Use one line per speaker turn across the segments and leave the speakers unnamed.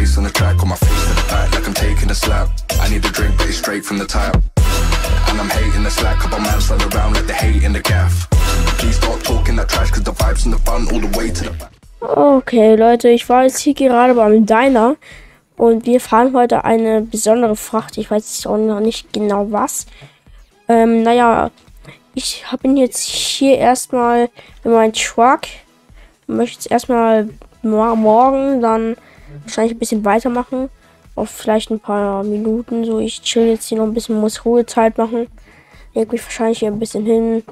bass on the track, on my face to the back like I'm taking a slap. I need a drink, but it's straight from the tap. And I'm hating the slack, couple man slide around like the hate in the gaff. Please stop talking that trash, cause the vibes in the front all the way to the.
Okay, Leute, ich war jetzt hier gerade beim Diner und wir fahren heute eine besondere Fracht. Ich weiß auch noch nicht genau was. Ähm, naja, ich bin jetzt hier erstmal in meinem Truck. Möchte jetzt erstmal morgen dann wahrscheinlich ein bisschen weitermachen. Auf vielleicht ein paar Minuten. So, ich chill jetzt hier noch ein bisschen, muss Ruhezeit machen. Leg mich wahrscheinlich hier ein bisschen hin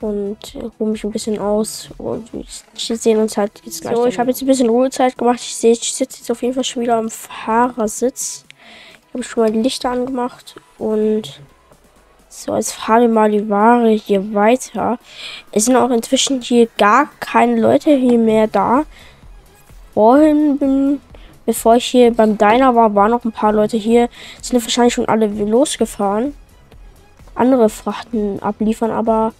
und ruhe mich ein bisschen aus. Und wir sehen uns halt jetzt gleich. So, ich habe jetzt ein bisschen Ruhezeit gemacht. Ich sehe, ich sitze jetzt auf jeden Fall schon wieder am Fahrersitz. Ich habe schon mal die Lichter angemacht und so, jetzt fahren wir mal die Ware hier weiter. Es sind auch inzwischen hier gar keine Leute hier mehr da. Vorhin bin, bevor ich hier beim Diner war, waren noch ein paar Leute hier. Sind wahrscheinlich schon alle losgefahren. Andere Frachten abliefern, aber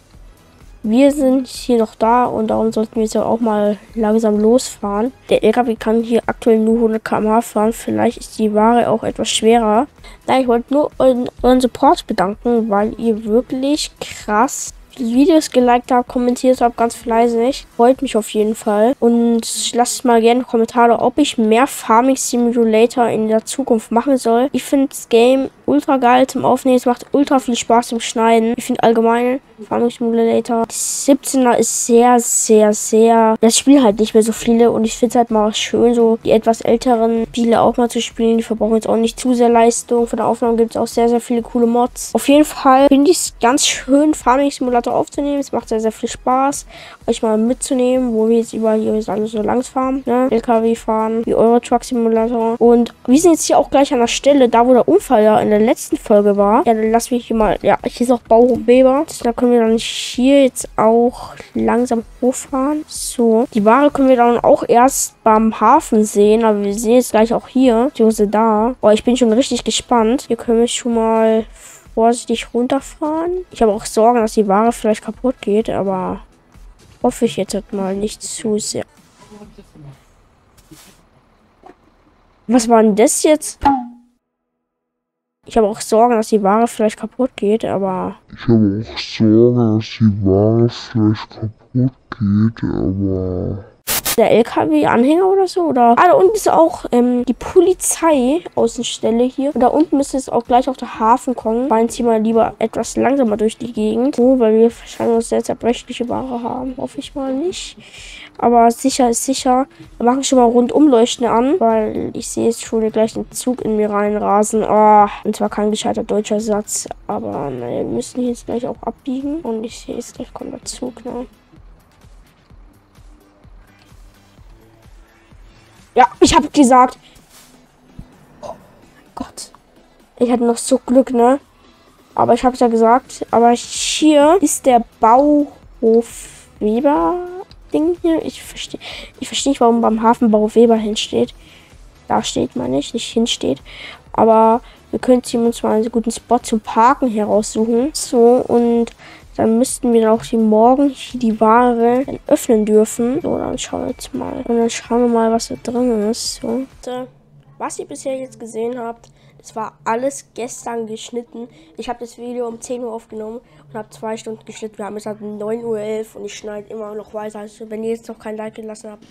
wir sind hier noch da und darum sollten wir jetzt auch mal langsam losfahren. Der LKW kann hier aktuell nur 100 km/h fahren. Vielleicht ist die Ware auch etwas schwerer. Nein, ich wollte nur euren Support bedanken, weil ihr wirklich krass Videos geliked habt, kommentiert habt, ganz fleißig. Freut mich auf jeden Fall. Und lasst mal gerne Kommentare, ob ich mehr Farming Simulator in der Zukunft machen soll. Ich finde das Game ultra geil zum Aufnehmen. Es macht ultra viel Spaß zum Schneiden. Ich finde allgemein Farming Simulator 17er ist sehr, sehr, sehr... Das spielen halt nicht mehr so viele und ich finde es halt mal schön, so die etwas älteren Spiele auch mal zu spielen. Die verbrauchen jetzt auch nicht zu sehr Leistung. Von der Aufnahme gibt es auch sehr, sehr viele coole Mods. Auf jeden Fall finde ich es ganz schön, Farming Simulator aufzunehmen. Es macht sehr, sehr viel Spaß, euch mal mitzunehmen, wo wir jetzt überall hier alles so langs fahren. Ne? LKW fahren, wie Euro Truck Simulator. Und wir sind jetzt hier auch gleich an der Stelle, da wo der Unfall ja in der letzten Folge war. Ja, dann lass mich hier mal. Ja, hier ist auch Bauhof Weber. Da können wir dann hier jetzt auch langsam hochfahren. So. Die Ware können wir dann auch erst beim Hafen sehen. Aber wir sehen jetzt gleich auch hier. Die Hose da. Oh, ich bin schon richtig gespannt. Hier können wir schon mal vorsichtig runterfahren. Ich habe auch Sorgen, dass die Ware vielleicht kaputt geht, aber hoffe ich jetzt halt mal nicht zu sehr. Was war denn das jetzt? Ich habe auch Sorgen, dass die Ware vielleicht kaputt geht, aber...
Ich habe auch Sorgen, dass die Ware vielleicht kaputt geht, aber
der LKW-Anhänger oder so. Oder ah, da unten ist auch ähm, die Polizei-Außenstelle hier. Und da unten müsste es auch gleich auf der Hafen kommen. Fahren Sie mal lieber etwas langsamer durch die Gegend. So, weil wir wahrscheinlich sehr zerbrechliche Ware haben. Hoffe ich mal nicht. Aber sicher ist sicher. Wir machen schon mal Rundumleuchten an, weil ich sehe jetzt schon gleich einen Zug in mir reinrasen. Oh, und zwar kein gescheiter deutscher Satz. Aber naja, wir müssen hier jetzt gleich auch abbiegen. Und ich sehe jetzt gleich kommt der Zug, ne? Ja, ich habe gesagt. Oh Gott. Ich hatte noch so Glück, ne? Aber ich habe es ja gesagt. Aber hier ist der Bauhof Weber Ding hier. Ich verstehe ich verstehe nicht, warum beim Hafenbau Weber hinsteht. Da steht man nicht, nicht hinsteht. Aber wir können uns mal einen guten Spot zum Parken heraussuchen. So, und dann müssten wir auch die morgen die Ware öffnen dürfen. So, dann schauen wir jetzt mal. Und dann schauen wir mal, was da drin ist. So. Was ihr bisher jetzt gesehen habt, das war alles gestern geschnitten. Ich habe das Video um 10 Uhr aufgenommen und habe zwei Stunden geschnitten. Wir haben jetzt halt 9.11 Uhr und ich schneide immer noch weiter. Also wenn ihr jetzt noch kein Like gelassen habt,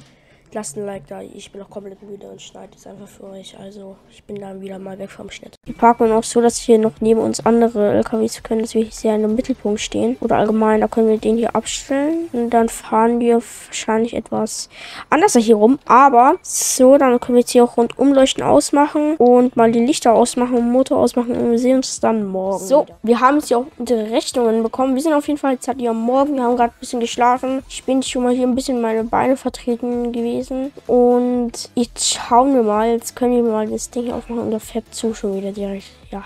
lasst ein Like da. Ich bin noch komplett müde und schneide es einfach für euch. Also ich bin dann wieder mal weg vom Schnitt. Wir parken auch so, dass hier noch neben uns andere LKWs können, dass wir hier sehr im Mittelpunkt stehen. Oder allgemein, da können wir den hier abstellen. Und dann fahren wir wahrscheinlich etwas anders hier rum. Aber so, dann können wir jetzt hier auch Rundumleuchten ausmachen und mal die Lichter ausmachen, Motor ausmachen und wir sehen uns dann morgen. So, wieder. wir haben jetzt hier auch unsere Rechnungen bekommen. Wir sind auf jeden Fall jetzt halt hier am Morgen. Wir haben gerade ein bisschen geschlafen. Ich bin schon mal hier ein bisschen meine Beine vertreten gewesen gewesen. Und jetzt schauen wir mal. Jetzt können wir mal das Ding aufmachen und da fährt zu schon wieder direkt. Ja.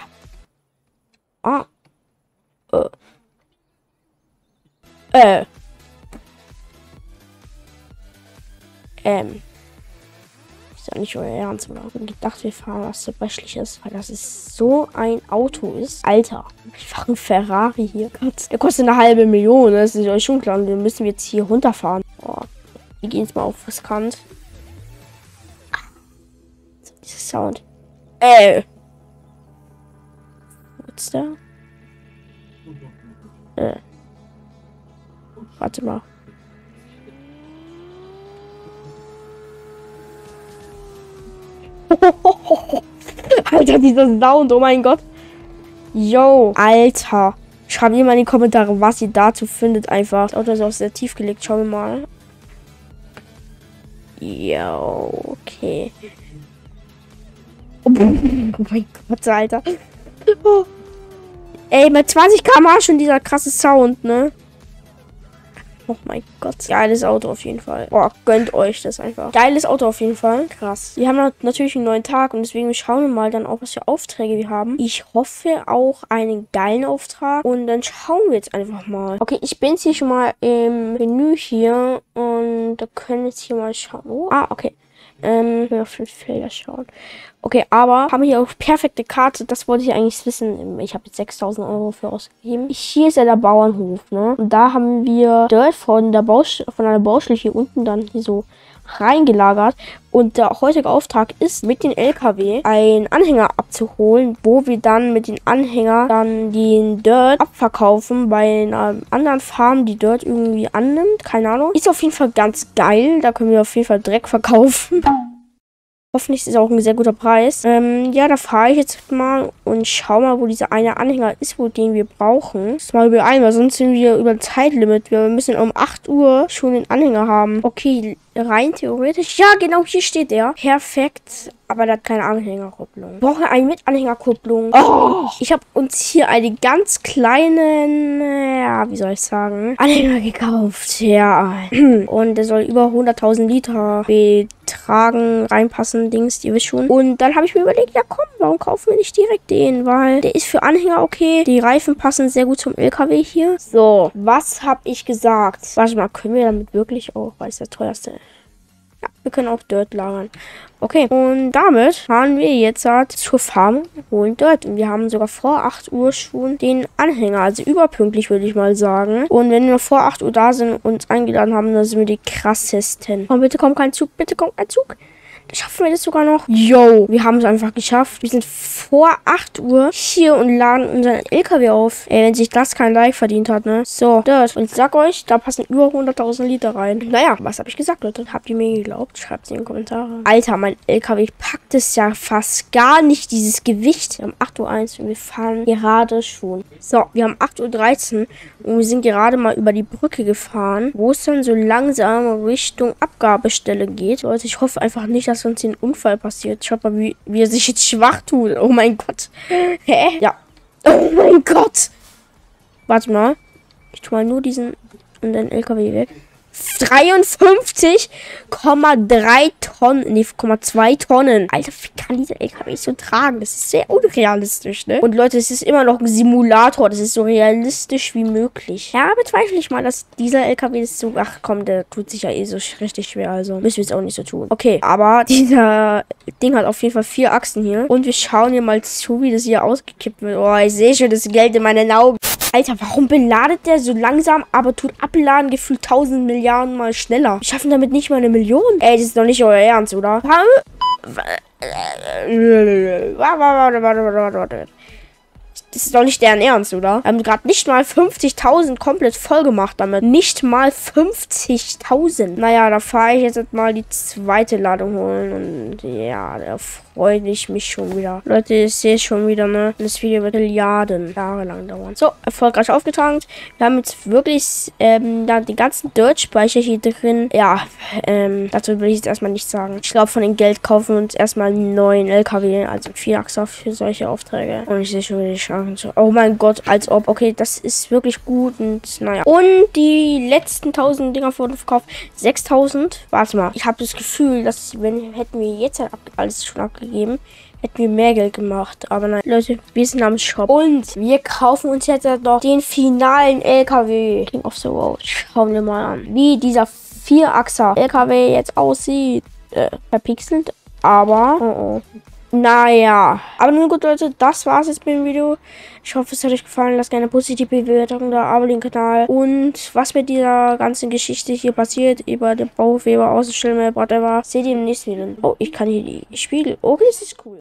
Ah. Äh. Äh. Ähm. Ist ja nicht euer Ernst, oder? Ich dachte, wir fahren was zerbrechliches, weil das ist so ein Auto ist. Alter. Ich fahre ein Ferrari hier. Der kostet eine halbe Million. Das ist euch schon klar. Den müssen wir jetzt hier runterfahren. Wir gehen jetzt mal auf riskant. Dieser Sound. Äh. What's da? Äh. Warte mal. Alter, dieser Sound, oh mein Gott. Yo, Alter. Schreibt mir mal in die Kommentare, was ihr dazu findet. Einfach. Das Auto ist auch sehr tief gelegt. Schauen wir mal. Yo, okay. Oh, mein Gott, Alter. Oh. Ey, mit 20 km schon dieser krasse Sound, ne? Oh mein Gott. Geiles Auto auf jeden Fall. Boah, gönnt euch das einfach. Geiles Auto auf jeden Fall. Krass. Wir haben natürlich einen neuen Tag und deswegen schauen wir mal dann auch, was für Aufträge wir haben. Ich hoffe auch einen geilen Auftrag und dann schauen wir jetzt einfach mal. Okay, ich bin jetzt hier schon mal im Menü hier und da können wir jetzt hier mal schauen. Oh, ah, okay. Ähm, will auf den Felder schauen. Okay, aber haben hier auch perfekte Karte. Das wollte ich eigentlich wissen. Ich habe jetzt 6000 Euro für ausgegeben. Hier ist ja der Bauernhof, ne? Und da haben wir Dirt von der Baust von einer Baustelle hier unten dann hier so reingelagert. Und der heutige Auftrag ist, mit den LKW einen Anhänger abzuholen, wo wir dann mit den Anhänger dann den Dirt abverkaufen bei einer anderen Farm, die Dirt irgendwie annimmt. Keine Ahnung. Ist auf jeden Fall ganz geil. Da können wir auf jeden Fall Dreck verkaufen. Hoffentlich ist es auch ein sehr guter Preis. Ähm, ja, da fahre ich jetzt mal und schau mal, wo dieser eine Anhänger ist, wo den wir brauchen. Das ist mal überall, weil sonst sind wir über ein Zeitlimit. Wir müssen um 8 Uhr schon den Anhänger haben. Okay, rein theoretisch. Ja, genau, hier steht er. Perfekt. Aber der hat keine Anhängerkupplung. Wir brauchen eine mit Anhängerkupplung. Oh, ich habe uns hier einen ganz kleinen, ja, wie soll ich sagen, Anhänger gekauft. Ja. Und der soll über 100.000 Liter betragen, reinpassen, Dings, die wisst schon. Und dann habe ich mir überlegt, ja komm, warum kaufen wir nicht direkt den? Weil der ist für Anhänger okay. Die Reifen passen sehr gut zum LKW hier. So, was habe ich gesagt? Warte mal, können wir damit wirklich auch, weil es der teuerste wir können auch Dirt lagern. Okay, und damit fahren wir jetzt halt zur Farm holen Dirt. Und wir haben sogar vor 8 Uhr schon den Anhänger. Also überpünktlich, würde ich mal sagen. Und wenn wir vor 8 Uhr da sind und uns eingeladen haben, dann sind wir die krassesten. Komm, bitte kommt kein Zug, bitte kommt kein Zug. Schaffen wir das sogar noch? Yo, wir haben es einfach geschafft. Wir sind vor 8 Uhr hier und laden unseren LKW auf. Ey, wenn sich das kein Like verdient hat, ne? So, das. Und ich sag euch, da passen über 100.000 Liter rein. Naja, was habe ich gesagt, Leute? Habt ihr mir geglaubt? Schreibt es in die Kommentare. Alter, mein LKW packt es ja fast gar nicht, dieses Gewicht. Wir haben 8.01 Uhr und wir fahren gerade schon. So, wir haben 8.13 Uhr und wir sind gerade mal über die Brücke gefahren, wo es dann so langsam Richtung Abgabestelle geht. Leute, ich hoffe einfach nicht, dass uns hier ein Unfall passiert. Schaut mal, wie, wie er sich jetzt schwach tut. Oh mein Gott. Hä? Ja. Oh mein Gott. Warte mal. Ich tue mal nur diesen und den LKW weg. 53,3 Tonnen, nee, 2 Tonnen. Alter, wie kann dieser LKW so tragen? Das ist sehr unrealistisch, ne? Und Leute, es ist immer noch ein Simulator. Das ist so realistisch wie möglich. Ja, bezweifle ich mal, dass dieser LKW ist so... Ach komm, der tut sich ja eh so richtig schwer. Also müssen wir es auch nicht so tun. Okay, aber dieser Ding hat auf jeden Fall vier Achsen hier. Und wir schauen hier mal zu, wie das hier ausgekippt wird. Oh, ich sehe schon das Geld in meinen Augen. Alter, warum beladet der so langsam, aber tut abladen gefühlt 1000 Milliarden mal schneller? Wir schaffen damit nicht mal eine Million. Ey, das ist doch nicht euer Ernst, oder? Warte, warte, warte, warte, warte. Das ist doch nicht deren Ernst, oder? Wir haben gerade nicht mal 50.000 komplett voll gemacht damit. Nicht mal 50.000. Naja, da fahre ich jetzt mal die zweite Ladung holen. Und ja, da freue ich mich schon wieder. Leute, ich sehe schon wieder, ne? Das Video wird Milliarden Jahre lang dauern. So, erfolgreich aufgetragen. Wir haben jetzt wirklich ähm, da den ganzen Dirt-Speicher hier drin. Ja, ähm, dazu will ich jetzt erstmal nichts sagen. Ich glaube, von dem Geld kaufen wir uns erstmal einen neuen LKW, also Vierachser für solche Aufträge. Und ich sehe schon wieder Chance. Oh mein Gott, als ob. Okay, das ist wirklich gut und naja. Und die letzten 1000 Dinger wurden verkauft. 6000. Warte mal. Ich habe das Gefühl, dass wenn hätten wir jetzt halt alles schon abgegeben, hätten wir mehr Geld gemacht. Aber nein, Leute, wir sind am Shop. Und wir kaufen uns jetzt halt noch den finalen LKW. King of the Road. Schauen wir mal an, wie dieser Vierachser LKW jetzt aussieht. Äh, verpixelt. Aber, oh oh. Naja, aber nun gut, Leute, das war's jetzt mit dem Video. Ich hoffe, es hat euch gefallen. Lasst gerne eine positive Bewertung da, abonnieren den Kanal. Und was mit dieser ganzen Geschichte hier passiert, über den Bauweber, Außenstelle, whatever, seht ihr im nächsten Video. Oh, ich kann hier die Spiegel. Okay, das ist cool.